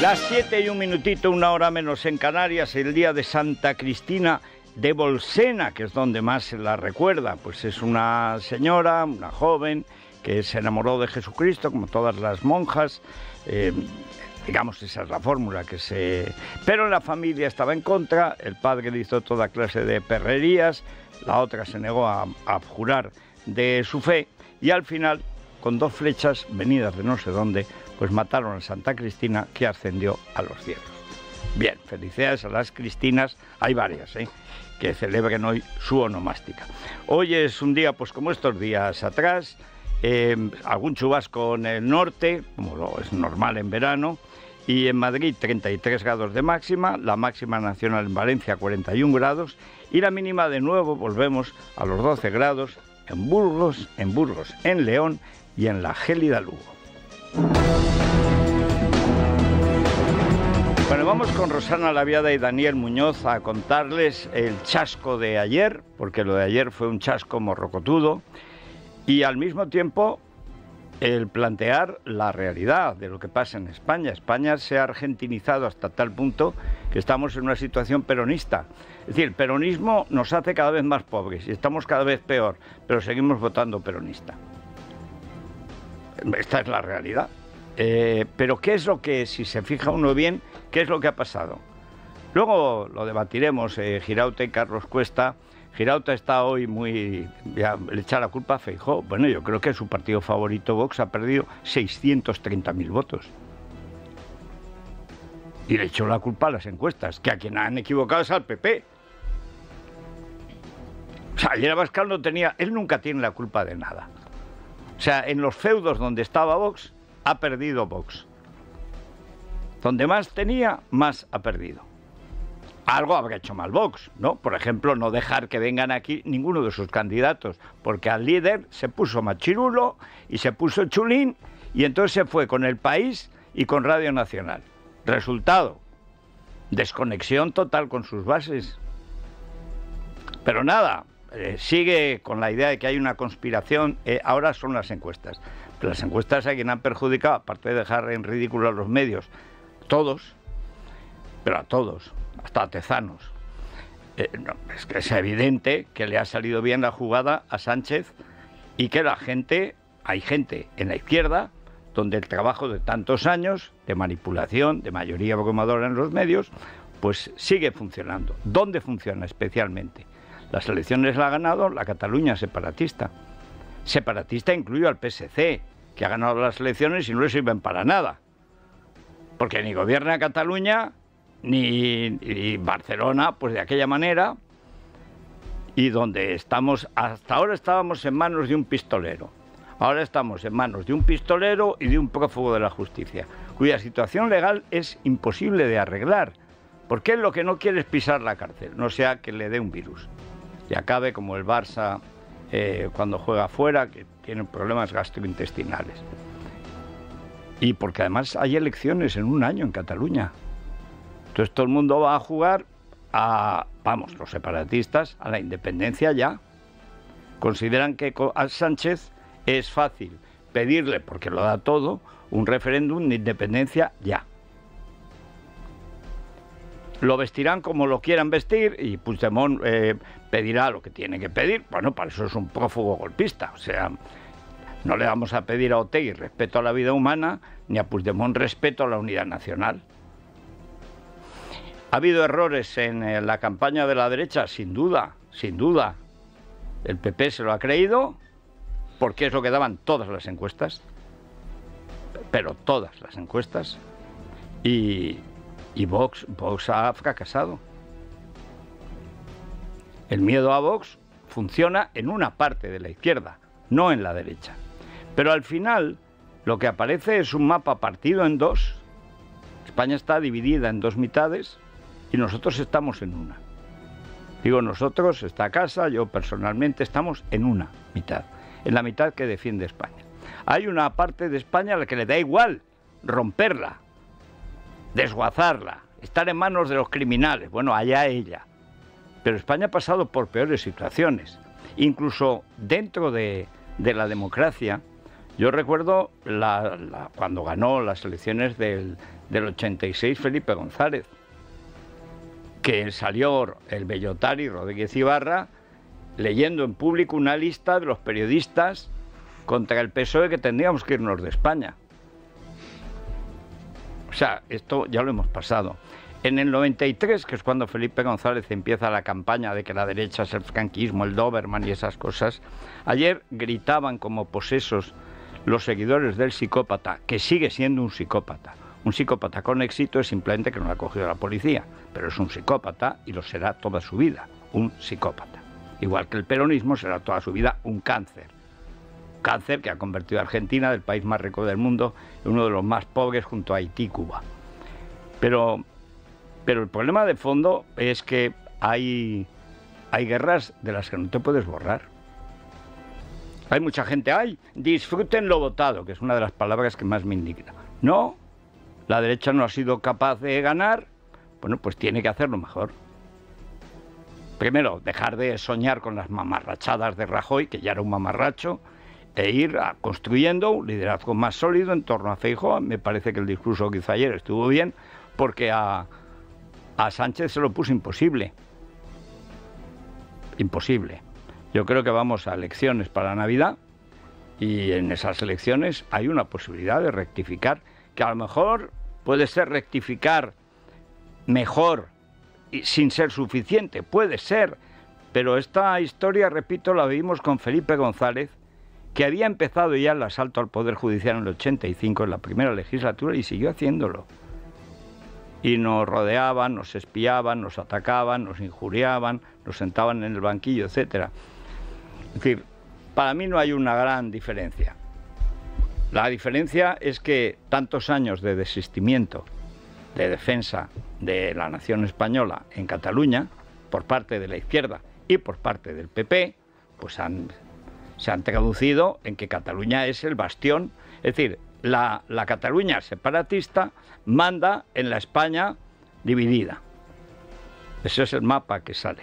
Las 7 y un minutito, una hora menos en Canarias, el día de Santa Cristina de Bolsena, que es donde más se la recuerda. Pues es una señora, una joven, que se enamoró de Jesucristo, como todas las monjas. Eh, digamos, esa es la fórmula que se... Pero la familia estaba en contra, el padre le hizo toda clase de perrerías, la otra se negó a, a jurar de su fe y al final, con dos flechas venidas de no sé dónde, pues mataron a Santa Cristina que ascendió a los cielos. Bien, felicidades a las Cristinas, hay varias, ¿eh? que celebren hoy su onomástica. Hoy es un día, pues como estos días atrás, eh, algún chubasco en el norte, como es normal en verano, y en Madrid 33 grados de máxima, la máxima nacional en Valencia 41 grados y la mínima de nuevo volvemos a los 12 grados en Burgos, en Burgos, en León y en la gélida Lugo. Bueno, vamos con Rosana Laviada y Daniel Muñoz a contarles el chasco de ayer, porque lo de ayer fue un chasco morrocotudo, y al mismo tiempo el plantear la realidad de lo que pasa en España. España se ha argentinizado hasta tal punto que estamos en una situación peronista. Es decir, el peronismo nos hace cada vez más pobres y estamos cada vez peor, pero seguimos votando peronista. Esta es la realidad. Eh, pero ¿qué es lo que, si se fija uno bien, qué es lo que ha pasado? Luego lo debatiremos, eh, Girauta y Carlos Cuesta. Girauta está hoy muy... Ya, le echa la culpa a Feijó. Bueno, yo creo que su partido favorito, Vox, ha perdido 630.000 votos. Y le echó la culpa a las encuestas, que a quien han equivocado es al PP. O sea, ayer Abascal no tenía... Él nunca tiene la culpa de nada. O sea, en los feudos donde estaba Vox, ha perdido Vox. Donde más tenía, más ha perdido. Algo habrá hecho mal Vox, ¿no? Por ejemplo, no dejar que vengan aquí ninguno de sus candidatos, porque al líder se puso Machirulo y se puso Chulín y entonces se fue con el país y con Radio Nacional. Resultado, desconexión total con sus bases. Pero nada, eh, sigue con la idea de que hay una conspiración, eh, ahora son las encuestas. Las encuestas a quien han perjudicado, aparte de dejar en ridículo a los medios, todos, pero a todos, hasta a tezanos. Eh, es que es evidente que le ha salido bien la jugada a Sánchez y que la gente, hay gente en la izquierda, donde el trabajo de tantos años de manipulación, de mayoría abrumadora en los medios, pues sigue funcionando. ¿Dónde funciona especialmente? Las elecciones la ha ganado la Cataluña separatista. Separatista incluyo al PSC, que ha ganado las elecciones y no le sirven para nada. Porque ni gobierna Cataluña, ni, Barcelona, pues de aquella manera, y donde estamos, hasta ahora estábamos en manos de un pistolero. Ahora estamos en manos de un pistolero y de un prófugo de la justicia, cuya situación legal es imposible de arreglar, porque él lo que no quiere es pisar la cárcel, no sea que le dé un virus y acabe como el Barça eh, cuando juega afuera, que tienen problemas gastrointestinales. Y porque además hay elecciones en un año en Cataluña. Entonces todo el mundo va a jugar a, vamos, los separatistas, a la independencia ya. Consideran que a Sánchez es fácil pedirle, porque lo da todo, un referéndum de independencia ya. Lo vestirán como lo quieran vestir y Puigdemont eh, pedirá lo que tiene que pedir. Bueno, para eso es un prófugo golpista. O sea, no le vamos a pedir a Otegui respeto a la vida humana, ni a Puigdemont respeto a la unidad nacional. ¿Ha habido errores en eh, la campaña de la derecha? Sin duda, sin duda. El PP se lo ha creído porque es lo que daban todas las encuestas, pero todas las encuestas. Y, y Vox, Vox ha fracasado. El miedo a Vox funciona en una parte de la izquierda, no en la derecha. Pero al final lo que aparece es un mapa partido en dos. España está dividida en dos mitades y nosotros estamos en una. Digo nosotros, esta casa, yo personalmente estamos en una mitad, en la mitad que defiende España. Hay una parte de España a la que le da igual romperla, desguazarla, estar en manos de los criminales. Bueno, allá ella. Pero España ha pasado por peores situaciones. Incluso dentro de, la democracia, yo recuerdo cuando ganó las elecciones del, del 86 Felipe González, que salió el Bellotari Rodríguez Ibarra leyendo en público una lista de los periodistas contra el PSOE que tendríamos que irnos de España. O sea, esto ya lo hemos pasado. En el 93, que es cuando Felipe González empieza la campaña de que la derecha es el franquismo, el Doberman y esas cosas, ayer gritaban como posesos los seguidores del psicópata, que sigue siendo un psicópata. Un psicópata con éxito es simplemente que no lo ha cogido la policía, pero es un psicópata y lo será toda su vida, un psicópata. Igual que el peronismo será toda su vida un cáncer. Cáncer que ha convertido a Argentina, del país más rico del mundo, en uno de los más pobres junto a Haití y Cuba. Pero pero el problema de fondo es que hay, hay guerras de las que no te puedes borrar. Hay mucha gente, ay, disfruten lo votado, que es una de las palabras que más me indigna. No, la derecha no ha sido capaz de ganar, bueno, pues tiene que hacerlo mejor. Primero, dejar de soñar con las mamarrachadas de Rajoy, que ya era un mamarracho, e ir construyendo un liderazgo más sólido en torno a Feijóo. Me parece que el discurso que hizo ayer estuvo bien, porque a, a Sánchez se lo puso imposible. Imposible. Yo creo que vamos a elecciones para Navidad y en esas elecciones hay una posibilidad de rectificar, que a lo mejor puede ser rectificar mejor y sin ser suficiente, puede ser, pero esta historia, repito, la vimos con Felipe González, que había empezado ya el asalto al Poder Judicial en el 85, en la primera legislatura, y siguió haciéndolo y nos rodeaban, nos espiaban, nos atacaban, nos injuriaban, nos sentaban en el banquillo, etc. Es decir, para mí no hay una gran diferencia. La diferencia es que tantos años de desistimiento, de defensa de la nación española en Cataluña, por parte de la izquierda y por parte del PP, pues se han traducido en que Cataluña es el bastión, es decir, la, Cataluña separatista manda en la España dividida. Ese es el mapa que sale.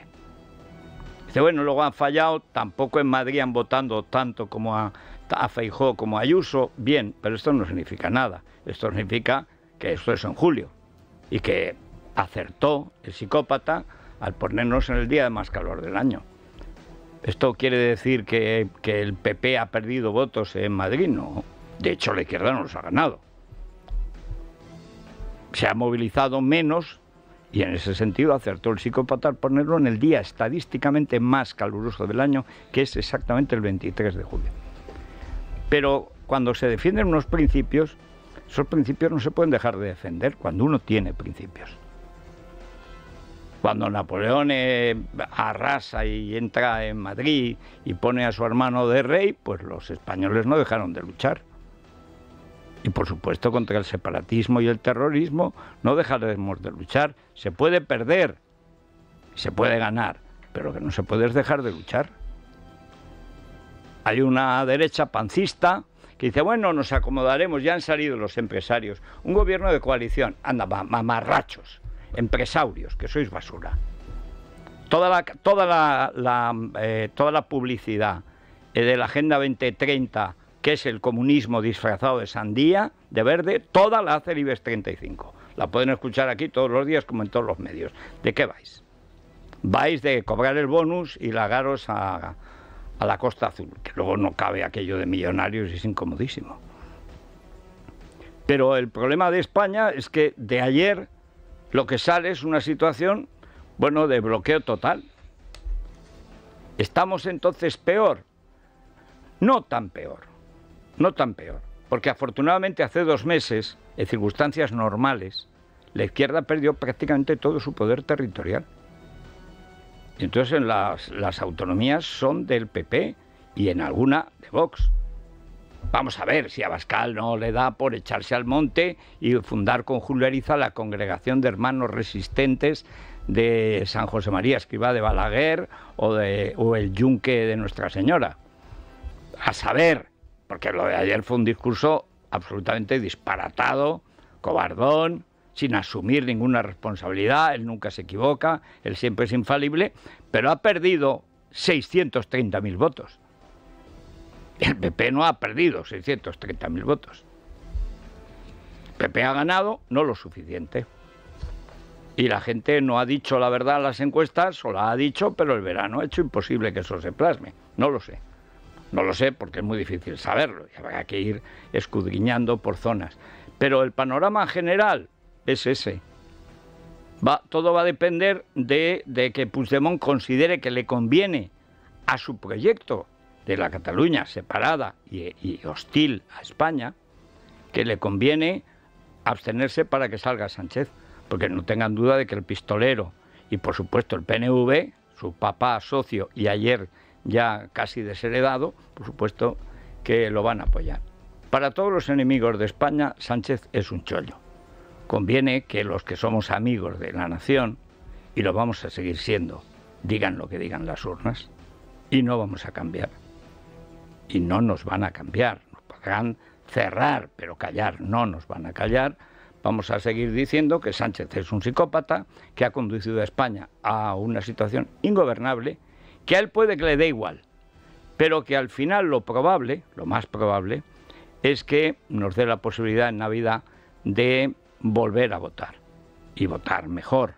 Dice, bueno, luego han fallado, tampoco en Madrid han votado tanto como a, a Feijó como a Ayuso, bien, pero esto no significa nada. Esto significa que esto es en julio y que acertó el psicópata al ponernos en el día de más calor del año. ¿Esto quiere decir que, que el PP ha perdido votos en Madrid? No, de hecho, la izquierda no los ha ganado. Se ha movilizado menos y en ese sentido acertó el psicópata al ponerlo en el día estadísticamente más caluroso del año, que es exactamente el 23 de julio. Pero cuando se defienden unos principios, esos principios no se pueden dejar de defender cuando uno tiene principios. Cuando Napoleón eh, arrasa y entra en Madrid y pone a su hermano de rey, pues los españoles no dejaron de luchar y por supuesto contra el separatismo y el terrorismo no dejaremos de luchar. Se puede perder, se puede ganar, pero que no se puede dejar de luchar. Hay una derecha pancista que dice, bueno, nos acomodaremos, ya han salido los empresarios. Un gobierno de coalición, anda, mamarrachos, empresarios, que sois basura. Toda la, toda la, eh, toda la publicidad eh, de la Agenda 2030 que es el comunismo disfrazado de sandía, de verde, toda la hace el IBEX 35. La pueden escuchar aquí todos los días como en todos los medios. ¿De qué vais? Vais de cobrar el bonus y lagaros a, a la Costa Azul, que luego no cabe aquello de millonarios y es incomodísimo. Pero el problema de España es que de ayer lo que sale es una situación, bueno, de bloqueo total. ¿Estamos entonces peor? No tan peor no tan peor, porque afortunadamente hace dos meses, en circunstancias normales, la izquierda perdió prácticamente todo su poder territorial. Entonces las, las autonomías son del PP y en alguna de Vox. Vamos a ver si a Bascal no le da por echarse al monte y fundar con Julio la congregación de hermanos resistentes de San José María Escriba de Balaguer o, de, o el yunque de Nuestra Señora. A saber, porque lo de ayer fue un discurso absolutamente disparatado, cobardón, sin asumir ninguna responsabilidad, él nunca se equivoca, él siempre es infalible, pero ha perdido 630.000 votos. El PP no ha perdido 630.000 votos. PP ha ganado, no lo suficiente. Y la gente no ha dicho la verdad en las encuestas, o la ha dicho, pero el verano ha hecho imposible que eso se plasme. No lo sé. No lo sé porque es muy difícil saberlo. Y habrá que ir escudriñando por zonas. Pero el panorama general es ese. Va, todo va a depender de, que Puigdemont considere que le conviene a su proyecto de la Cataluña separada y, hostil a España, que le conviene abstenerse para que salga Sánchez porque no tengan duda de que el pistolero y por supuesto el PNV, su papá socio y ayer ya casi desheredado, por supuesto que lo van a apoyar. Para todos los enemigos de España, Sánchez es un chollo. Conviene que los que somos amigos de la nación, y lo vamos a seguir siendo, digan lo que digan las urnas, y no vamos a cambiar. Y no nos van a cambiar. Nos podrán cerrar, pero callar no nos van a callar vamos a seguir diciendo que Sánchez es un psicópata, que ha conducido a España a una situación ingobernable, que a él puede que le dé igual, pero que al final lo probable, lo más probable, es que nos dé la posibilidad en Navidad de volver a votar y votar mejor.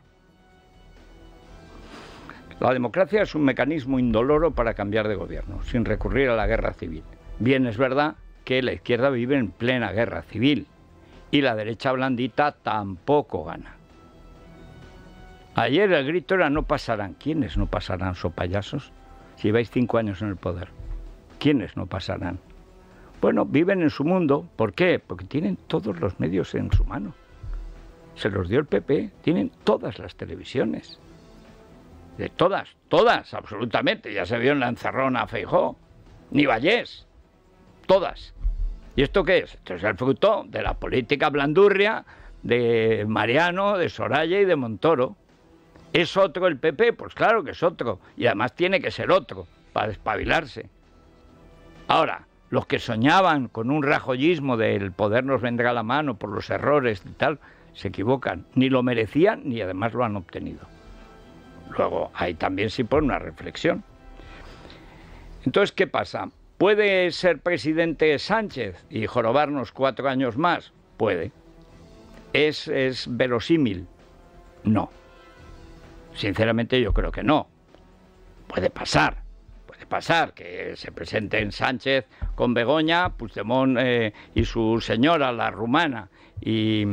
La democracia es un mecanismo indoloro para cambiar de gobierno, sin recurrir a la guerra civil. Bien es verdad que la izquierda vive en plena guerra civil y la derecha blandita tampoco gana. Ayer el grito era no pasarán. ¿Quiénes no pasarán, so payasos? Si lleváis cinco años en el poder. ¿Quiénes no pasarán? Bueno, viven en su mundo. ¿Por qué? Porque tienen todos los medios en su mano. Se los dio el PP. Tienen todas las televisiones. De todas, todas, absolutamente. Ya se vio en la encerrona Feijó. Ni Vallés. Todas. ¿Y esto qué es? Esto es el fruto de la política blandurria de Mariano, de Soraya y de Montoro. ¿Es otro el PP? Pues claro que es otro. Y además tiene que ser otro, para despabilarse. Ahora, los que soñaban con un rajoyismo del poder nos vendrá a la mano por los errores y tal, se equivocan. Ni lo merecían ni además lo han obtenido. Luego, hay también sí por una reflexión. Entonces, ¿qué pasa? ¿Puede ser presidente Sánchez y jorobarnos cuatro años más? Puede. ¿Es, es verosímil? No. Sinceramente yo creo que no. Puede pasar. Puede pasar que se presenten Sánchez con Begoña, Puigdemont eh, y su señora, la rumana, y,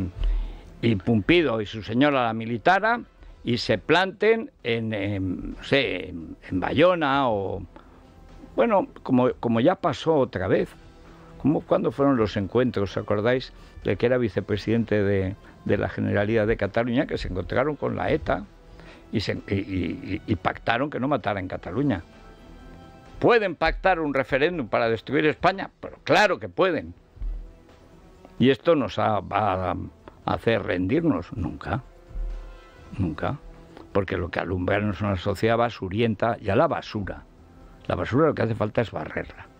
Pumpido y su señora, la militara, y se planten en, en, en Bayona o bueno, como, como ya pasó otra vez, como cuando fueron los encuentros, ¿os acordáis? De que era vicepresidente de, la Generalidad de Cataluña, que se encontraron con la ETA y, pactaron que no matara en Cataluña. ¿Pueden pactar un referéndum para destruir España? Pero claro que pueden. ¿Y esto nos va a hacer rendirnos? Nunca. Nunca. Porque lo que alumbra es una sociedad basurienta y a la basura. La basura lo que hace falta es barrerla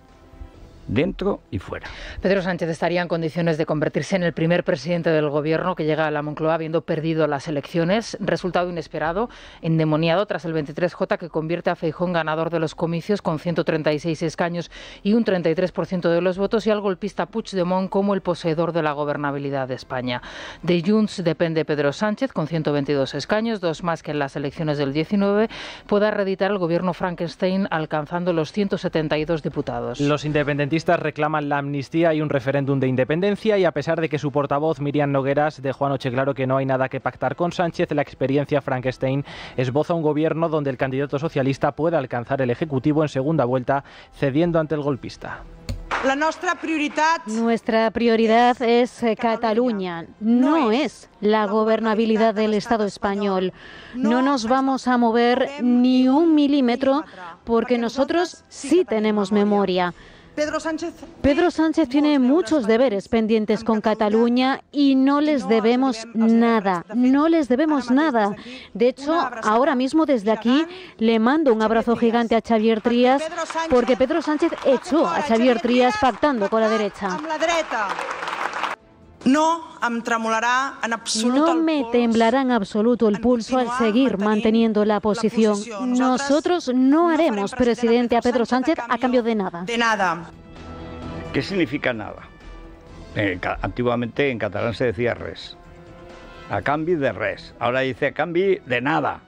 dentro y fuera. Pedro Sánchez estaría en condiciones de convertirse en el primer presidente del gobierno que llega a la Moncloa habiendo perdido las elecciones. Resultado inesperado, endemoniado tras el 23J que convierte a Feijón ganador de los comicios con 136 escaños y un 33% de los votos y al golpista Puigdemont como el poseedor de la gobernabilidad de España. De Junts depende Pedro Sánchez con 122 escaños, dos más que en las elecciones del 19, pueda reeditar el gobierno Frankenstein alcanzando los 172 diputados. Los independentistas reclaman la amnistía y un referéndum de independencia y a pesar de que su portavoz Miriam Nogueras dejó anoche claro que no hay nada que pactar con Sánchez, la experiencia Frankenstein esboza un gobierno donde el candidato socialista pueda alcanzar el Ejecutivo en segunda vuelta cediendo ante el golpista. Nuestra prioridad es eh, Cataluña, no es la gobernabilidad del Estado español. No nos vamos a mover ni un milímetro porque nosotros sí tenemos memoria. Pedro Sánchez, tiene muchos deberes pendientes con Cataluña y no les debemos nada, no les debemos nada. De hecho, ahora mismo desde aquí le mando un abrazo gigante a Xavier Trías porque Pedro Sánchez echó a Xavier Trías pactando con la derecha. No me temblará en absoluto el pulso al seguir manteniendo la posición. Nosotros no haremos presidente a Pedro Sánchez a cambio de nada. ¿Qué significa nada? Eh, antiguamente en catalán se decía res. A cambio de res. Ahora dice a cambio de nada.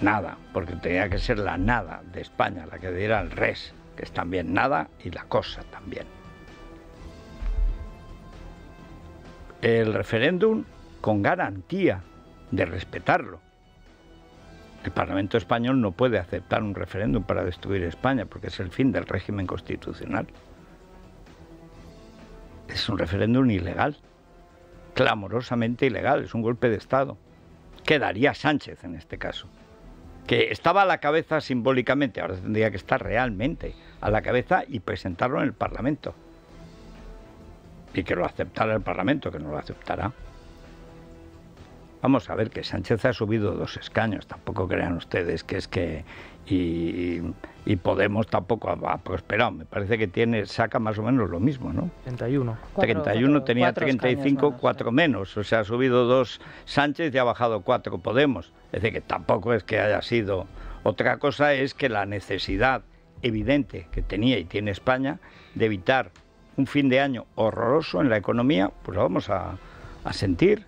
Nada, porque tenía que ser la nada de España la que diera el res, que es también nada y la cosa también. El referéndum con garantía de respetarlo. El Parlamento español no puede aceptar un referéndum para destruir España porque es el fin del régimen constitucional. Es un referéndum ilegal, clamorosamente ilegal, es un golpe de Estado. Quedaría Sánchez en este caso, que estaba a la cabeza simbólicamente, ahora tendría que estar realmente a la cabeza y presentarlo en el Parlamento. Y que lo aceptara el Parlamento, que no lo aceptará. Vamos a ver que Sánchez ha subido dos escaños, tampoco crean ustedes que es que y, Podemos tampoco ha, prosperado. Me parece que tiene saca más o menos lo mismo, ¿no? 31. 31 tenía 35, cuatro menos. O sea, ha subido dos Sánchez y ha bajado cuatro Podemos. Es decir, que tampoco es que haya sido. Otra cosa es que la necesidad evidente que tenía y tiene España de evitar un fin de año horroroso en la economía, pues lo vamos a sentir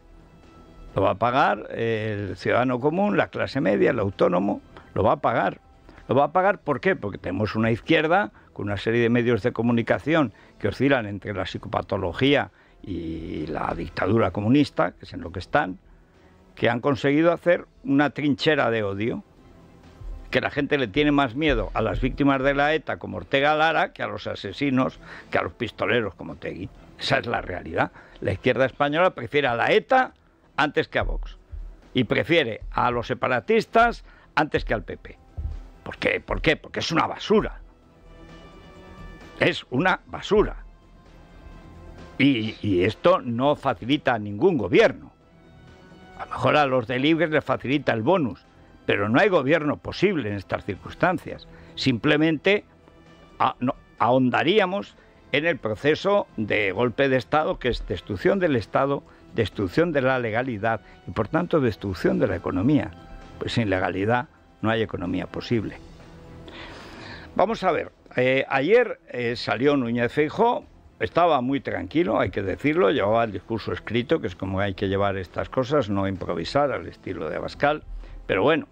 lo va a pagar el ciudadano común, la clase media, el autónomo, lo va a pagar. Lo va a pagar ¿por qué? Porque tenemos una izquierda con una serie de medios de comunicación que oscilan entre la psicopatología y la dictadura comunista, que es en lo que están, que han conseguido hacer una trinchera de odio, que la gente le tiene más miedo a las víctimas de la ETA como Ortega Lara que a los asesinos, que a los pistoleros como Tegui. Esa es la realidad. La izquierda española prefiere a la ETA antes que a Vox. Y prefiere a los separatistas antes que al PP. ¿Por qué? ¿Por qué? Porque es una basura. Es una basura. Y, esto no facilita a ningún gobierno. A lo mejor a los de Libres les facilita el bonus, pero no hay gobierno posible en estas circunstancias. Simplemente ahondaríamos en el proceso de golpe de Estado, que es destrucción del Estado destrucción de la legalidad y por tanto destrucción de la economía. Pues sin legalidad no hay economía posible. Vamos a ver, eh, ayer eh, salió Núñez Feijó, estaba muy tranquilo, hay que decirlo, llevaba el discurso escrito, que es como hay que llevar estas cosas, no improvisar al estilo de Abascal, pero bueno,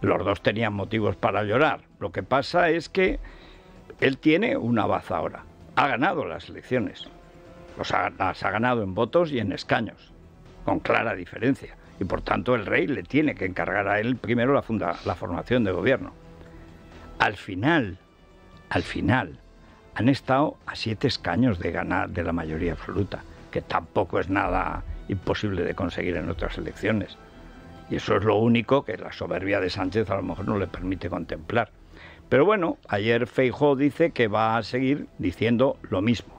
los dos tenían motivos para llorar. Lo que pasa es que él tiene una baza ahora, ha ganado las elecciones los ha, las ha ganado en votos y en escaños, con clara diferencia. Y por tanto el rey le tiene que encargar a él primero la, la formación de gobierno. Al final, al final, han estado a siete escaños de ganar de la mayoría absoluta, que tampoco es nada imposible de conseguir en otras elecciones. Y eso es lo único que la soberbia de Sánchez a lo mejor no le permite contemplar. Pero bueno, ayer Feijóo dice que va a seguir diciendo lo mismo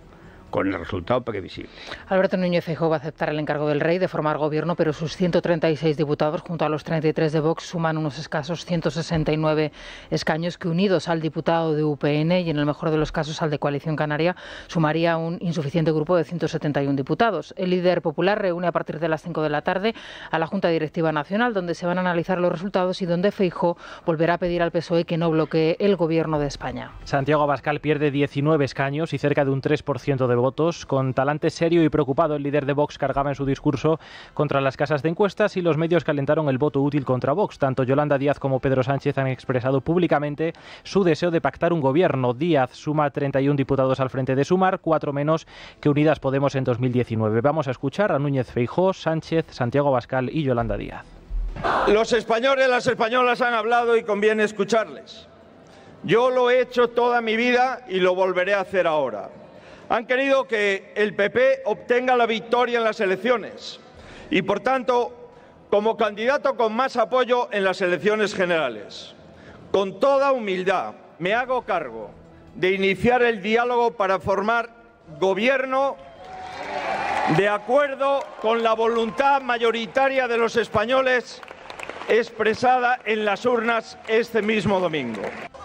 con el resultado previsible. Alberto Núñez Feijóo va a aceptar el encargo del rey de formar gobierno, pero sus 136 diputados, junto a los 33 de Vox, suman unos escasos 169 escaños que, unidos al diputado de UPN y, en el mejor de los casos, al de Coalición Canaria, sumaría un insuficiente grupo de 171 diputados. El líder popular reúne a partir de las 5 de la tarde a la Junta Directiva Nacional, donde se van a analizar los resultados y donde Feijóo volverá a pedir al PSOE que no bloquee el gobierno de España. Santiago Abascal pierde 19 escaños y cerca de un 3% de votos. Con talante serio y preocupado, el líder de Vox cargaba en su discurso contra las casas de encuestas y los medios calentaron el voto útil contra Vox. Tanto Yolanda Díaz como Pedro Sánchez han expresado públicamente su deseo de pactar un gobierno. Díaz suma 31 diputados al frente de Sumar, cuatro menos que Unidas Podemos en 2019. Vamos a escuchar a Núñez Feijó, Sánchez, Santiago Bascal y Yolanda Díaz. Los españoles, las españolas han hablado y conviene escucharles. Yo lo he hecho toda mi vida y lo volveré a hacer ahora han querido que el PP obtenga la victoria en las elecciones y, por tanto, como candidato con más apoyo en las elecciones generales. Con toda humildad, me hago cargo de iniciar el diálogo para formar gobierno de acuerdo con la voluntad mayoritaria de los españoles expresada en las urnas este mismo domingo.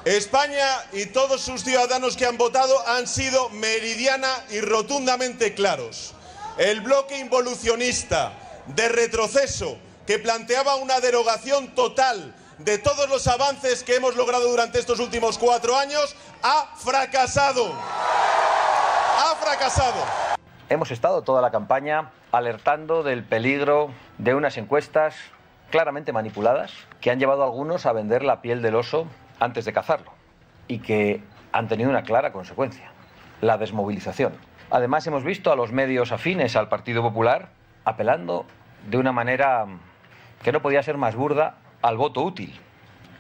España y todos sus ciudadanos que han votado han sido meridiana y rotundamente claros. El bloque involucionista de retroceso que planteaba una derogación total de todos los avances que hemos logrado durante estos últimos cuatro años ha fracasado. Ha fracasado. Hemos estado toda la campaña alertando del peligro de unas encuestas claramente manipuladas que han llevado a algunos a vender la piel del oso antes de cazarlo y que han tenido una clara consecuencia, la desmovilización. Además hemos visto a los medios afines al Partido Popular apelando de una manera que no podía ser más burda al voto útil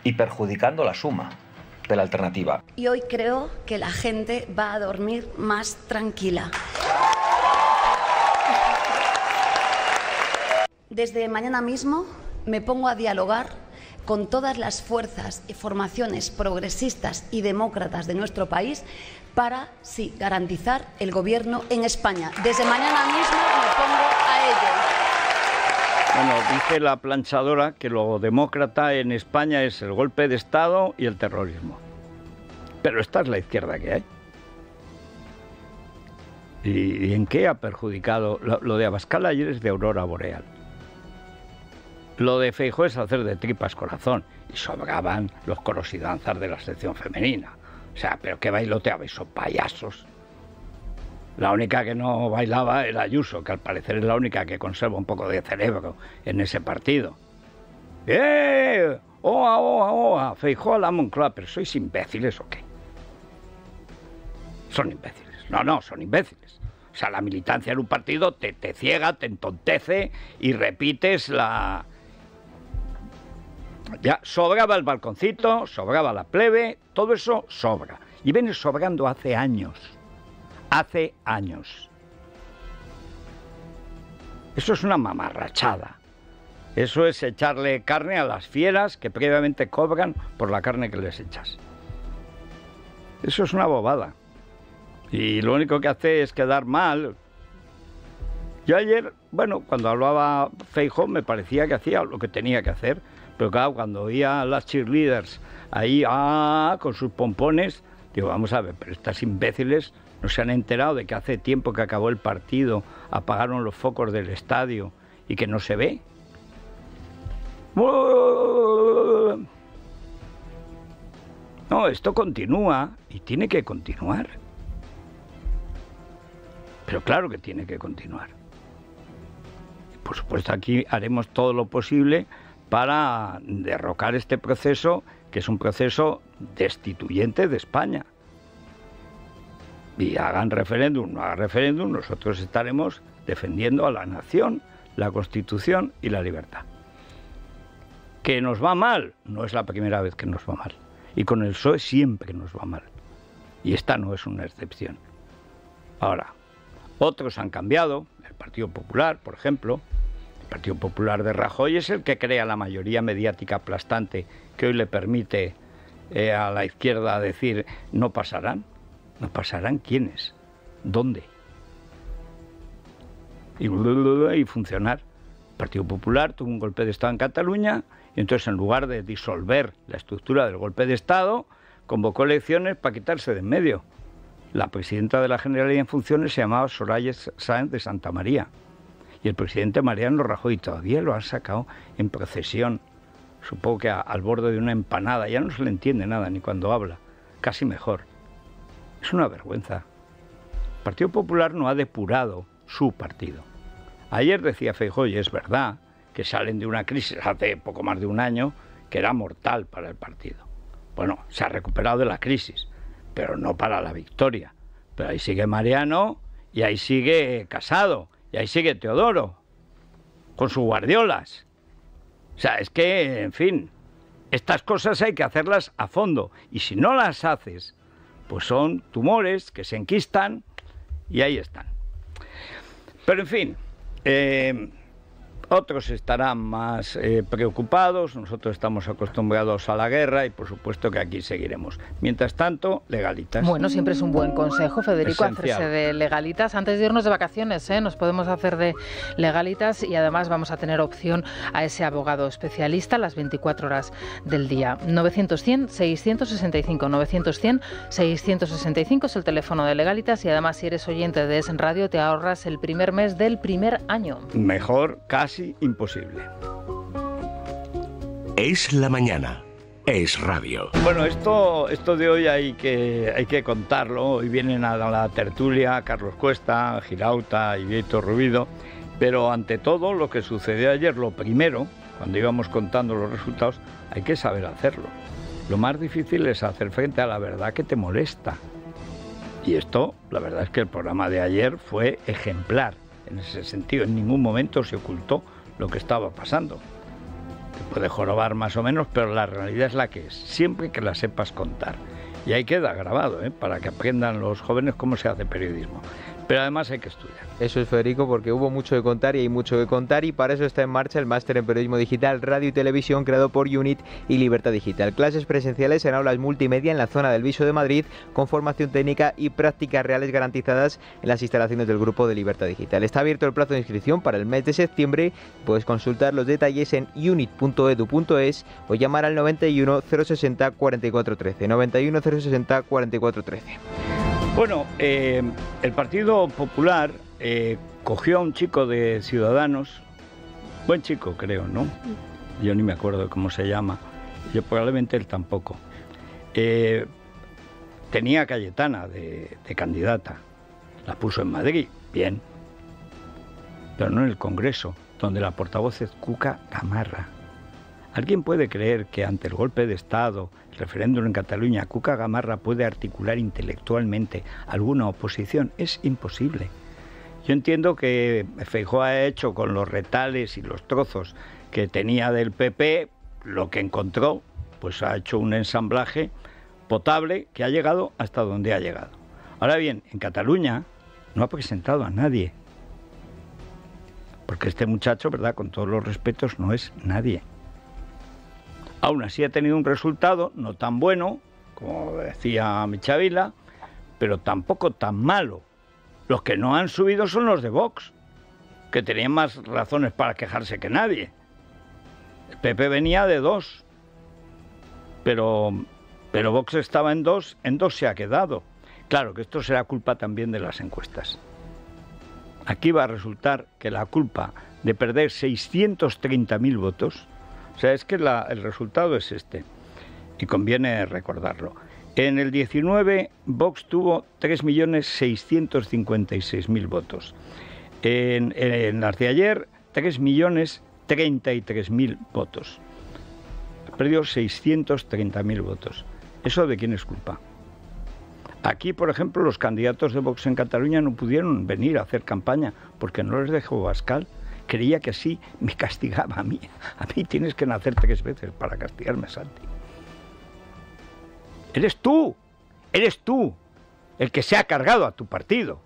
y perjudicando la suma de la alternativa. Y hoy creo que la gente va a dormir más tranquila. Desde mañana mismo me pongo a dialogar con todas las fuerzas y formaciones progresistas y demócratas de nuestro país para, sí, garantizar el gobierno en España. Desde mañana mismo me pongo a ello. Bueno, dice la planchadora que lo demócrata en España es el golpe de Estado y el terrorismo. Pero esta es la izquierda que hay. ¿Y en qué ha perjudicado? Lo, de Abascal ayer es de Aurora Boreal. Lo de Feijóo es hacer de tripas corazón. Y sobraban los coros y danzas de la sección femenina. O sea, pero que bailoteabais, son payasos. La única que no bailaba era Ayuso, que al parecer es la única que conserva un poco de cerebro en ese partido. ¡Eh! ¡Oa, oa, oa! Feijóo a la Moncloa, pero ¿sois imbéciles o qué? Son imbéciles. No, no, son imbéciles. O sea, la militancia en un partido te, te ciega, te entontece y repites la, ya sobraba el balconcito, sobraba la plebe, todo eso sobra. Y viene sobrando hace años. Hace años. Eso es una mamarrachada. Eso es echarle carne a las fieras que previamente cobran por la carne que les echas. Eso es una bobada. Y lo único que hace es quedar mal. Yo ayer, bueno, cuando hablaba Feijo me parecía que hacía lo que tenía que hacer pero claro, cuando oía a las cheerleaders ahí ah, con sus pompones, digo, vamos a ver, pero estas imbéciles no se han enterado de que hace tiempo que acabó el partido, apagaron los focos del estadio y que no se ve. No, esto continúa y tiene que continuar. Pero claro que tiene que continuar. Por supuesto, aquí haremos todo lo posible para derrocar este proceso, que es un proceso destituyente de España. Y hagan referéndum, no hagan referéndum, nosotros estaremos defendiendo a la nación, la constitución y la libertad. Que nos va mal, no es la primera vez que nos va mal. Y con el PSOE siempre nos va mal. Y esta no es una excepción. Ahora, otros han cambiado, el Partido Popular, por ejemplo, Partido Popular de Rajoy es el que crea la mayoría mediática aplastante que hoy le permite eh, a la izquierda decir no pasarán. ¿No pasarán quiénes? ¿Dónde? Y, y funcionar. El Partido Popular tuvo un golpe de Estado en Cataluña y entonces en lugar de disolver la estructura del golpe de Estado, convocó elecciones para quitarse de en medio. La presidenta de la Generalidad en funciones se llamaba Soraya Sáenz de Santa María y el presidente Mariano Rajoy todavía lo ha sacado en procesión, supongo que al borde de una empanada, ya no se le entiende nada ni cuando habla, casi mejor. Es una vergüenza. El Partido Popular no ha depurado su partido. Ayer decía Feijóo, y es verdad, que salen de una crisis hace poco más de un año que era mortal para el partido. Bueno, se ha recuperado de la crisis, pero no para la victoria. Pero ahí sigue Mariano y ahí sigue Casado y ahí sigue Teodoro, con sus guardiolas. O sea, es que, en fin, estas cosas hay que hacerlas a fondo. Y si no las haces, pues son tumores que se enquistan y ahí están. Pero en fin, eh, otros estarán más eh, preocupados, nosotros estamos acostumbrados a la guerra y por supuesto que aquí seguiremos. Mientras tanto, legalitas. Bueno, siempre es un buen consejo, Federico, hacerse de legalitas. Antes de irnos de vacaciones, ¿eh? nos podemos hacer de legalitas y además vamos a tener opción a ese abogado especialista las 24 horas del día. 900-100-665, 900-100-665 es el teléfono de legalitas y además si eres oyente de Esen Radio te ahorras el primer mes del primer año. Mejor casi imposible. Es la mañana. es radio. Bueno, esto, esto de hoy hay que, hay que contarlo. Hoy vienen a la tertulia Carlos Cuesta, Girauta y Víctor Rubido. Pero ante todo, lo que sucedió ayer, lo primero, cuando íbamos contando los resultados, hay que saber hacerlo. Lo más difícil es hacer frente a la verdad que te molesta. Y esto, la verdad es que el programa de ayer fue ejemplar en ese sentido. En ningún momento se ocultó lo que estaba pasando. Te puede jorobar más o menos, pero la realidad es la que es, siempre que la sepas contar. Y ahí queda grabado, ¿eh? para que aprendan los jóvenes cómo se hace periodismo pero además hay que estudiar. Eso es, Federico, porque hubo mucho que contar y hay mucho que contar y para eso está en marcha el máster en periodismo digital, radio y televisión creado por UNIT y Libertad Digital. Clases presenciales en aulas multimedia en la zona del Viso de Madrid con formación técnica y prácticas reales garantizadas en las instalaciones del grupo de Libertad Digital. Está abierto el plazo de inscripción para el mes de septiembre. Puedes consultar los detalles en unit.edu.es o llamar al 91 060 4413. 91 060 4413. Bueno, eh, el Partido Popular eh, cogió a un chico de Ciudadanos, buen chico creo, ¿no? Yo ni me acuerdo cómo se llama, yo probablemente él tampoco. Eh, tenía Cayetana de, de candidata, la puso en Madrid, bien, pero no en el Congreso, donde la portavoz es Cuca Gamarra. ¿Alguien puede creer que ante el golpe de Estado, referéndum en Cataluña, Cuca Gamarra puede articular intelectualmente alguna oposición? Es imposible. Yo entiendo que Feijóo ha hecho con los retales y los trozos que tenía del PP lo que encontró, pues ha hecho un ensamblaje potable que ha llegado hasta donde ha llegado. Ahora bien, en Cataluña no ha presentado a nadie. Porque este muchacho, ¿verdad? Con todos los respetos, no es nadie. Aún así ha tenido un resultado no tan bueno, como decía Michavila, pero tampoco tan malo. Los que no han subido son los de Vox, que tenían más razones para quejarse que nadie. El PP venía de dos, pero, pero Vox estaba en dos, en dos se ha quedado. Claro que esto será culpa también de las encuestas. Aquí va a resultar que la culpa de perder 630.000 votos o sea, es que el resultado es este, y conviene recordarlo. En el 19, Vox tuvo 3.656.000 votos. En, en las de ayer, 3.033.000 votos. Perdió 630.000 votos. ¿Eso de quién es culpa? Aquí, por ejemplo, los candidatos de Vox en Cataluña no pudieron venir a hacer campaña porque no les dejó Bascal creía que así me castigaba a mí. A mí tienes que nacer tres veces para castigarme, Santi. Eres tú, eres tú el que se ha cargado a tu partido.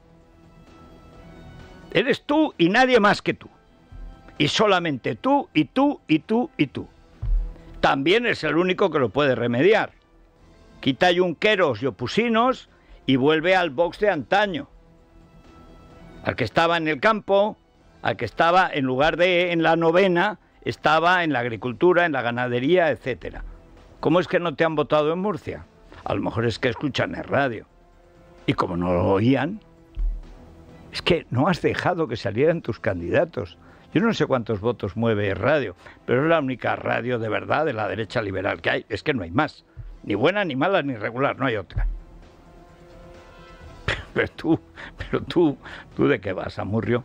Eres tú y nadie más que tú. Y solamente tú y tú y tú y tú. También es el único que lo puede remediar. Quita yunqueros y opusinos y vuelve al box de antaño. Al que estaba en el campo, al que estaba, en lugar de en la novena, estaba en la agricultura, en la ganadería, etcétera. ¿Cómo es que no te han votado en Murcia? A lo mejor es que escuchan el radio. Y como no lo oían, es que no has dejado que salieran tus candidatos. Yo no sé cuántos votos mueve el radio, pero es la única radio de verdad de la derecha liberal que hay. Es que no hay más. Ni buena, ni mala, ni regular, no hay otra. Pero tú, pero tú, ¿tú de qué vas, Amurrio?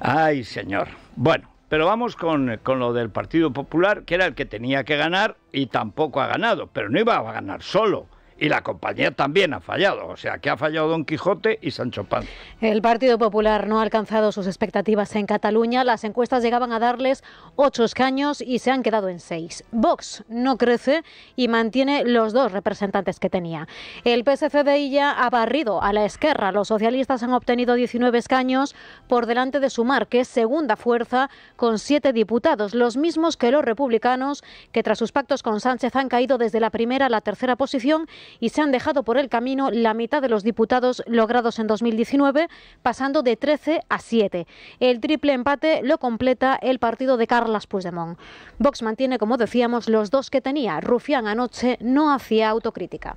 Ay, señor. Bueno, pero vamos con, con, lo del Partido Popular, que era el que tenía que ganar y tampoco ha ganado, pero no iba a ganar solo y la compañía también ha fallado, o sea que ha fallado Don Quijote y Sancho Panza. El Partido Popular no ha alcanzado sus expectativas en Cataluña, las encuestas llegaban a darles ocho escaños y se han quedado en seis. Vox no crece y mantiene los dos representantes que tenía. El PSC de Illa ha barrido a la Esquerra, los socialistas han obtenido 19 escaños por delante de Sumar, que es segunda fuerza con siete diputados, los mismos que los republicanos, que tras sus pactos con Sánchez han caído desde la primera a la tercera posición y se han dejado por el camino la mitad de los diputados logrados en 2019, pasando de 13 a 7. El triple empate lo completa el partido de Carles Puigdemont. Vox mantiene, como decíamos, los dos que tenía. Rufián anoche no hacía autocrítica.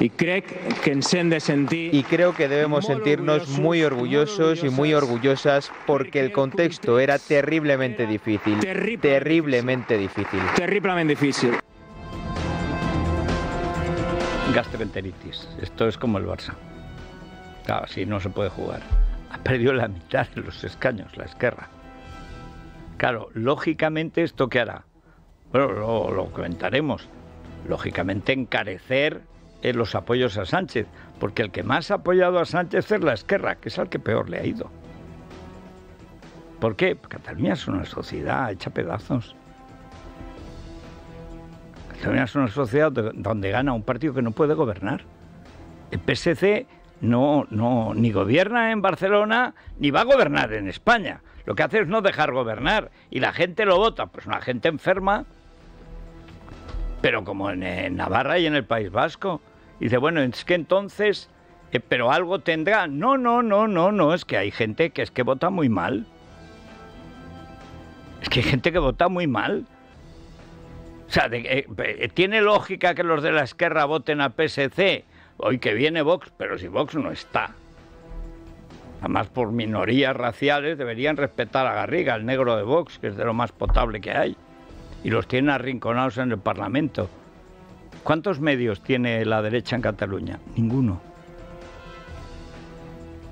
Y creo que debemos sentirnos muy orgullosos y muy orgullosas porque el contexto era terriblemente difícil. Terriblemente difícil. Terriblemente difícil. Gastroenteritis. Esto es como el Barça. Claro, no se puede jugar. Ha perdido la mitad de los escaños, la esquerra. Claro, lógicamente, ¿esto qué hará? Bueno, lo, comentaremos. Lógicamente, encarecer en los apoyos a Sánchez, porque el que más ha apoyado a Sánchez es la Esquerra, que es al que peor le ha ido. ¿Por qué? Porque Cataluña es una sociedad hecha pedazos. Cataluña es una sociedad donde gana un partido que no puede gobernar. El PSC no, no, ni gobierna en Barcelona ni va a gobernar en España. Lo que hace es no dejar gobernar y la gente lo vota, pues una gente enferma, pero como en Navarra y en el País Vasco. Dice, bueno, es que entonces, eh, pero algo tendrá. No, no, no, no, no, es que hay gente que es que vota muy mal. Es que hay gente que vota muy mal. O sea, eh, eh, tiene lógica que los de la izquierda voten a PSC. Hoy que viene Vox, pero si Vox no está. Además, por minorías raciales deberían respetar a Garriga, el negro de Vox, que es de lo más potable que hay. Y los tienen arrinconados en el Parlamento. ¿Cuántos medios tiene la derecha en Cataluña? Ninguno.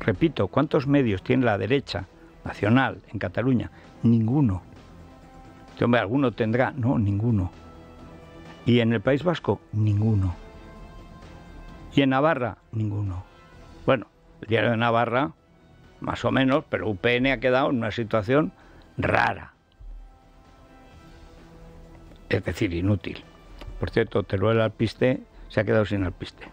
Repito, ¿cuántos medios tiene la derecha nacional en Cataluña? Ninguno. Hombre, ¿alguno tendrá? No, ninguno. ¿Y en el País Vasco? Ninguno. ¿Y en Navarra? Ninguno. Bueno, el diario de Navarra, más o menos, pero UPN ha quedado en una situación rara. Es decir, inútil. Por cierto, Teruel Alpiste se ha quedado sin alpiste.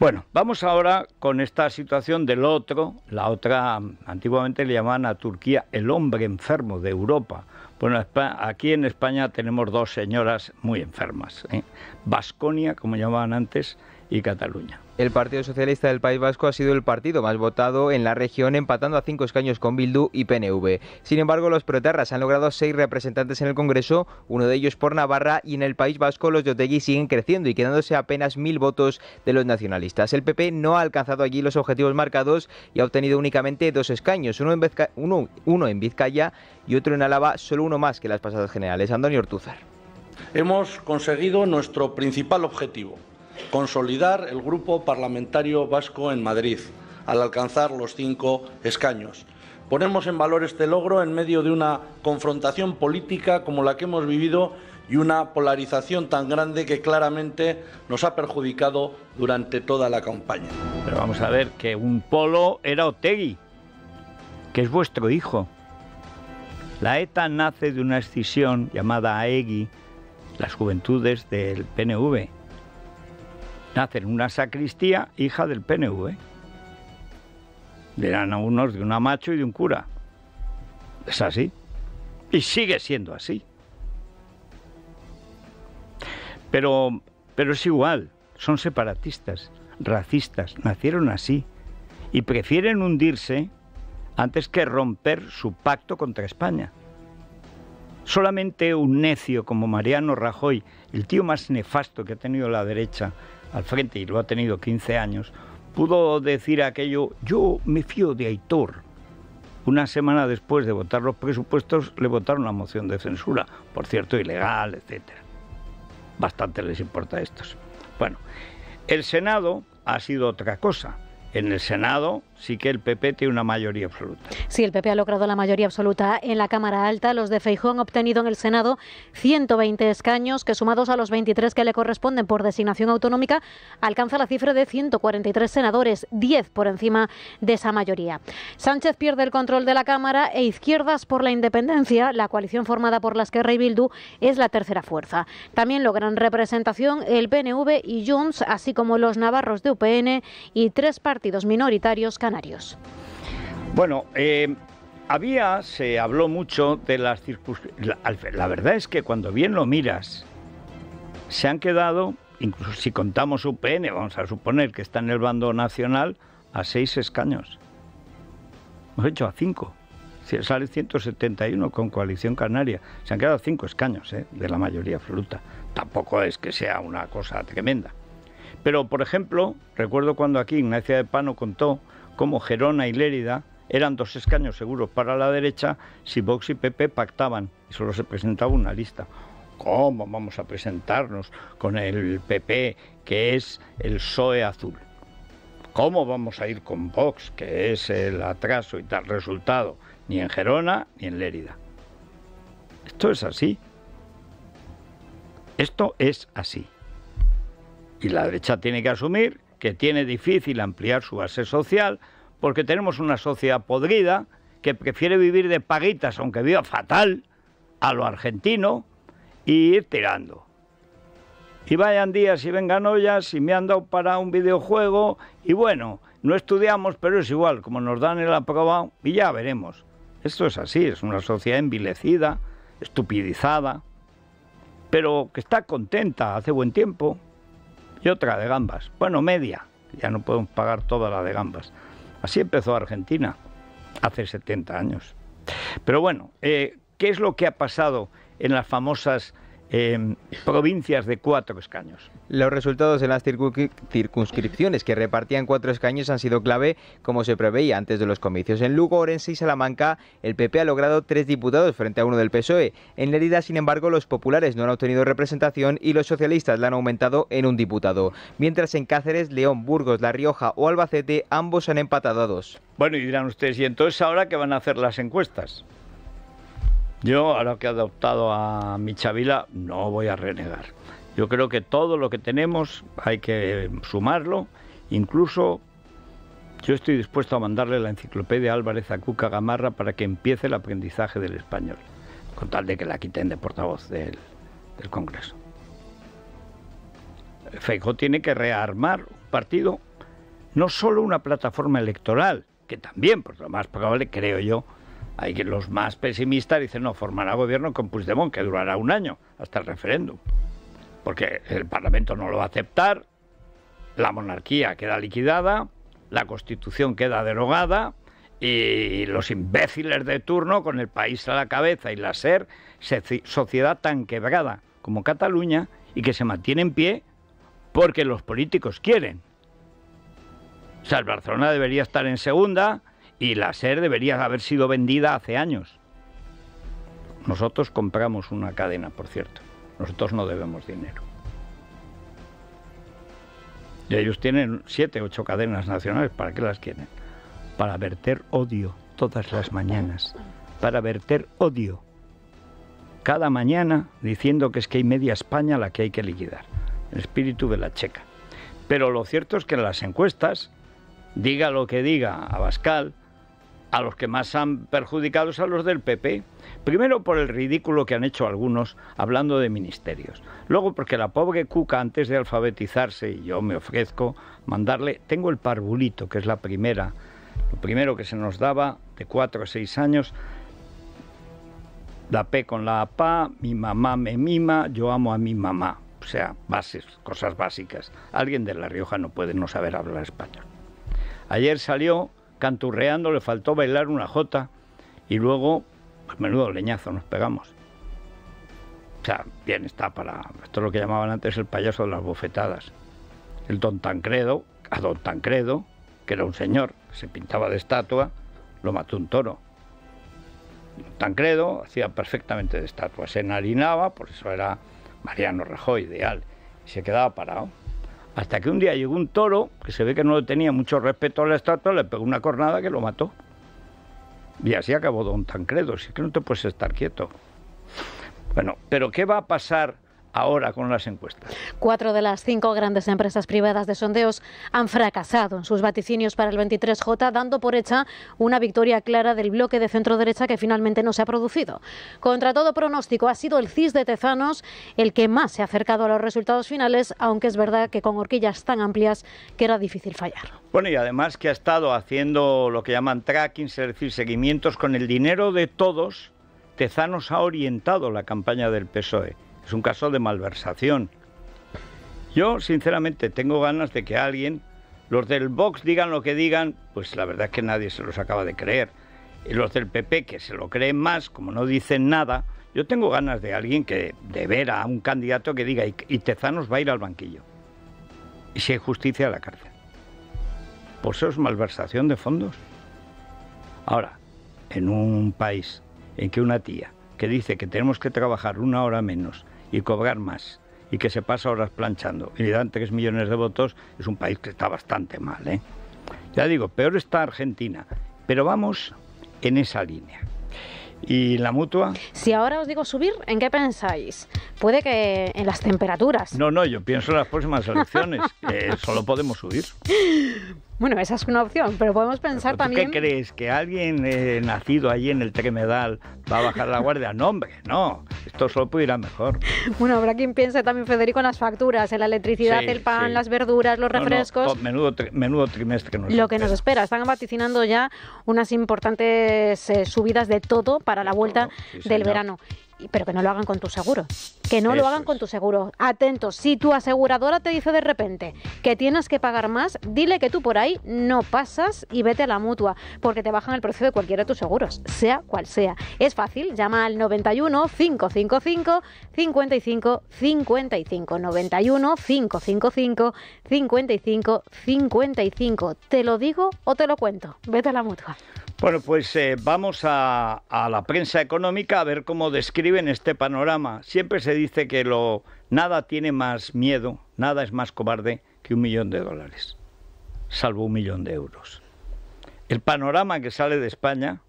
Bueno, vamos ahora con esta situación del otro, la otra, antiguamente le llamaban a Turquía el hombre enfermo de Europa. Bueno, aquí en España tenemos dos señoras muy enfermas, ¿eh? Vasconia, como llamaban antes, y Cataluña. El Partido Socialista del País Vasco ha sido el partido más votado en la región, empatando a cinco escaños con Bildu y PNV. Sin embargo, los proterras han logrado seis representantes en el Congreso, uno de ellos por Navarra, y en el País Vasco los de Otegui siguen creciendo y quedándose apenas mil votos de los nacionalistas. El PP no ha alcanzado allí los objetivos marcados y ha obtenido únicamente dos escaños, uno en, uno, uno en Vizcaya y otro en Álava, solo uno más que las pasadas generales. Antonio Ortúzar. Hemos conseguido nuestro principal objetivo, consolidar el grupo parlamentario vasco en Madrid, al alcanzar los cinco escaños. Ponemos en valor este logro en medio de una confrontación política como la que hemos vivido y una polarización tan grande que claramente nos ha perjudicado durante toda la campaña. Pero vamos a ver que un polo era Otegui, que es vuestro hijo. La ETA nace de una escisión llamada AEGI, las juventudes del PNV, nace en una sacristía hija del PNV. Eran unos de una macho y de un cura. Es así. Y sigue siendo así. Pero, pero es igual. Son separatistas, racistas, nacieron así. Y prefieren hundirse antes que romper su pacto contra España. Solamente un necio como Mariano Rajoy, el tío más nefasto que ha tenido la derecha, al frente y lo ha tenido 15 años, pudo decir aquello, yo me fío de Aitor. Una semana después de votar los presupuestos le votaron una moción de censura, por cierto, ilegal, etc. Bastante les importa a estos. Bueno, el Senado ha sido otra cosa. En el Senado sí que el PP tiene una mayoría absoluta. Sí, el PP ha logrado la mayoría absoluta en la Cámara Alta. Los de Feijón han obtenido en el Senado 120 escaños, que sumados a los 23 que le corresponden por designación autonómica, alcanza la cifra de 143 senadores, 10 por encima de esa mayoría. Sánchez pierde el control de la Cámara e Izquierdas por la Independencia, la coalición formada por las Esquerra y Bildu, es la tercera fuerza. También logran representación el PNV y Junts, así como los navarros de UPN y tres partidos minoritarios Bueno, eh, había, se habló mucho de las circunstancias. La, verdad es que cuando bien lo miras, se han quedado, incluso si contamos UPN, vamos a suponer que está en el bando nacional, a seis escaños. Hemos hecho a cinco. Sale 171 con Coalición Canaria. Se han quedado cinco escaños ¿eh? de la mayoría absoluta. Tampoco es que sea una cosa tremenda. Pero, por ejemplo, recuerdo cuando aquí Ignacia de Pano contó cómo Gerona y Lérida eran dos escaños seguros para la derecha si Vox y PP pactaban y solo se presentaba una lista. ¿Cómo vamos a presentarnos con el PP, que es el PSOE azul? ¿Cómo vamos a ir con Vox, que es el atraso y tal resultado? Ni en Gerona ni en Lérida. Esto es así. Esto es así. Y la derecha tiene que asumir que tiene difícil ampliar su base social porque tenemos una sociedad podrida que prefiere vivir de paguitas, aunque viva fatal, a lo argentino y ir tirando. Y vayan días y vengan ollas y me han dado para un videojuego y bueno, no estudiamos, pero es igual, como nos dan el aprobado y ya veremos. Esto es así, es una sociedad envilecida, estupidizada, pero que está contenta, hace buen tiempo, y otra de gambas. Bueno, media, ya no podemos pagar toda la de gambas. Así empezó Argentina, hace 70 años. Pero bueno, eh, ¿qué es lo que ha pasado en las famosas eh, provincias de cuatro escaños. Los resultados en las circunscripciones que repartían cuatro escaños han sido clave, como se preveía antes de los comicios. En Lugo, Orense y Salamanca, el PP ha logrado tres diputados frente a uno del PSOE. En Lerida, sin embargo, los populares no han obtenido representación y los socialistas la han aumentado en un diputado. Mientras en Cáceres, León, Burgos, La Rioja o Albacete, ambos han empatado a dos. Bueno, y dirán ustedes, ¿y entonces ahora qué van a hacer las encuestas? Yo, ahora que he adoptado a mi Chavila, no voy a renegar. Yo creo que todo lo que tenemos hay que sumarlo. Incluso yo estoy dispuesto a mandarle la enciclopedia Álvarez a Cuca Gamarra para que empiece el aprendizaje del español, con tal de que la quiten de portavoz del, del Congreso. Feijóo tiene que rearmar un partido, no solo una plataforma electoral, que también, por lo más probable, creo yo, hay que los más pesimistas dicen, no, formará gobierno con Puigdemont, que durará un año hasta el referéndum. Porque el Parlamento no lo va a aceptar, la monarquía queda liquidada, la Constitución queda derogada y los imbéciles de turno, con el país a la cabeza y la SER, sociedad tan quebrada como Cataluña y que se mantiene en pie porque los políticos quieren. O sea, el Barcelona debería estar en segunda, y la SER debería haber sido vendida hace años. Nosotros compramos una cadena, por cierto. Nosotros no debemos dinero. Y ellos tienen siete, ocho cadenas nacionales. ¿Para qué las quieren? Para verter odio todas las mañanas. Para verter odio. Cada mañana diciendo que es que hay media España la que hay que liquidar. El espíritu de la checa. Pero lo cierto es que en las encuestas, diga lo que diga Abascal, a los que más han perjudicado a los del PP. Primero por el ridículo que han hecho algunos hablando de ministerios. Luego porque la pobre Cuca antes de alfabetizarse, y yo me ofrezco mandarle, tengo el parvulito, que es la primera, lo primero que se nos daba de cuatro a seis años, la P con la PA, mi mamá me mima, yo amo a mi mamá. O sea, bases, cosas básicas. Alguien de La Rioja no puede no saber hablar español. Ayer salió canturreando, le faltó bailar una jota y luego, pues menudo leñazo nos pegamos. O sea, bien está para. Esto es lo que llamaban antes el payaso de las bofetadas. El don Tancredo, a don Tancredo, que era un señor se pintaba de estatua, lo mató un toro. Tancredo hacía perfectamente de estatua, se enharinaba, por eso era Mariano Rajoy ideal, y se quedaba parado. Hasta que un día llegó un toro, que se ve que no le tenía mucho respeto a la estatua, le pegó una cornada que lo mató. Y así acabó don Tancredo, si que no te puedes estar quieto. Bueno, pero ¿qué va a pasar ahora con las encuestas. Cuatro de las cinco grandes empresas privadas de sondeos han fracasado en sus vaticinios para el 23J, dando por hecha una victoria clara del bloque de centro derecha que finalmente no se ha producido. Contra todo pronóstico, ha sido el CIS de Tezanos el que más se ha acercado a los resultados finales, aunque es verdad que con horquillas tan amplias que era difícil fallar. Bueno, y además que ha estado haciendo lo que llaman tracking, es decir, seguimientos con el dinero de todos. Tezanos ha orientado la campaña del PSOE es un caso de malversación. Yo, sinceramente, tengo ganas de que alguien, los del Vox digan lo que digan, pues la verdad es que nadie se los acaba de creer. Y los del PP, que se lo creen más, como no dicen nada, yo tengo ganas de alguien que, de ver a un candidato que diga, y, Tezanos va a ir al banquillo. Y si hay justicia, a la cárcel. Por eso es malversación de fondos. Ahora, en un país en que una tía que dice que tenemos que trabajar una hora menos y cobrar más y que se pasa horas planchando y le dan 3 millones de votos, es un país que está bastante mal. ¿eh? Ya digo, peor está Argentina, pero vamos en esa línea. ¿Y la mutua? Si ahora os digo subir, ¿en qué pensáis? Puede que en las temperaturas. No, no, yo pienso en las próximas elecciones. solo podemos subir. Bueno, esa es una opción, pero podemos pensar también... ¿Qué crees? ¿Que alguien eh, nacido allí en el Tremedal va a bajar la guardia? No, hombre, no. Esto solo puede ir a mejor. Bueno, habrá quien piense también, Federico, en las facturas, en la electricidad, el pan, las verduras, los refrescos. menudo, menudo trimestre nos Lo que nos espera. Están vaticinando ya unas importantes eh, subidas de todo para la vuelta del verano pero que no lo hagan con tu seguro. Que no lo hagan con tu seguro. Atentos, si tu aseguradora te dice de repente que tienes que pagar más, dile que tú por ahí no pasas y vete a la mutua, porque te bajan el precio de cualquiera de tus seguros, sea cual sea. Es fácil, llama al 91 555 55 55 91 555 55 55. ¿Te lo digo o te lo cuento? Vete a la mutua. Bueno, pues eh, vamos a, la prensa económica a ver cómo describen este panorama. Siempre se dice que lo nada tiene más miedo, nada es más cobarde que un millón de dólares, salvo un millón de euros. El panorama que sale de España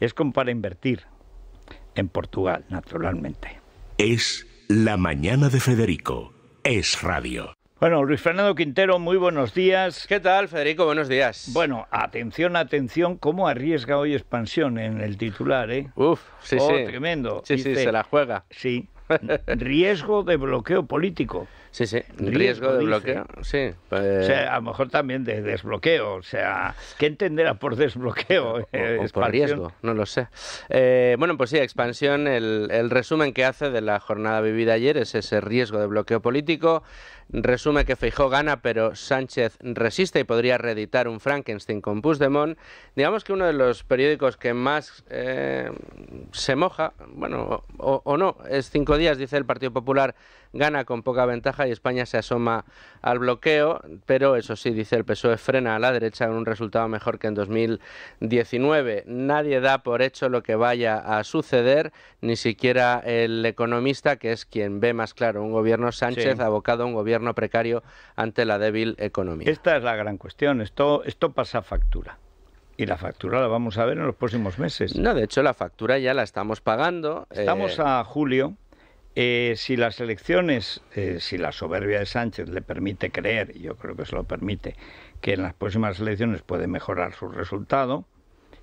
es como para invertir en Portugal, naturalmente. Es la mañana de Federico. Es radio. Bueno, Luis Fernando Quintero, muy buenos días. ¿Qué tal, Federico? Buenos días. Bueno, atención, atención, cómo arriesga hoy expansión en el titular, ¿eh? Uf, sí, oh, sí. tremendo. Sí, sí, se la juega. Sí. Riesgo de bloqueo político. Sí, sí, riesgo, de bloqueo, sí. Pues... O sea, a lo mejor también de desbloqueo, o sea, ¿qué entenderá por desbloqueo? O, eh, por riesgo, no lo sé. Eh, bueno, pues sí, expansión, el, el resumen que hace de la jornada vivida ayer es ese riesgo de bloqueo político, resume que Feijó gana, pero Sánchez resiste y podría reeditar un Frankenstein con Puigdemont. Digamos que uno de los periódicos que más eh, se moja, bueno, o, no, es cinco días, dice el Partido Popular, gana con poca ventaja y España se asoma al bloqueo, pero eso sí, dice el PSOE, frena a la derecha con un resultado mejor que en 2019. Nadie da por hecho lo que vaya a suceder, ni siquiera el economista, que es quien ve más claro un gobierno Sánchez abocado a un gobierno precario ante la débil economía. Esta es la gran cuestión. Esto, esto pasa factura. Y la factura la vamos a ver en los próximos meses. No, de hecho la factura ya la estamos pagando. Estamos eh, a julio. Eh, si las elecciones, eh, si la soberbia de Sánchez le permite creer, y yo creo que se lo permite, que en las próximas elecciones puede mejorar su resultado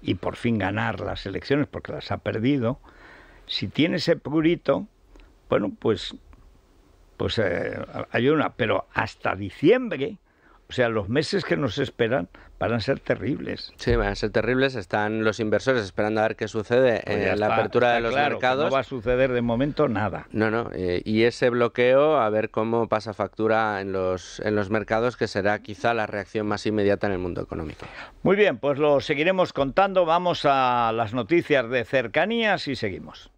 y por fin ganar las elecciones porque las ha perdido, si tiene ese purito, bueno, pues pues eh, hay una, pero hasta diciembre, o sea, los meses que nos esperan van a ser terribles. Sí, van a ser terribles. Están los inversores esperando a ver qué sucede pues en la apertura de los mercados. no va a suceder de momento nada. No, no. Eh, y ese bloqueo, a ver cómo pasa factura en los, en los mercados, que será quizá la reacción más inmediata en el mundo económico. Muy bien, pues lo seguiremos contando. Vamos a las noticias de cercanías y seguimos.